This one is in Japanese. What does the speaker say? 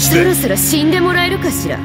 して。そろそろ死んでもらえるかしら。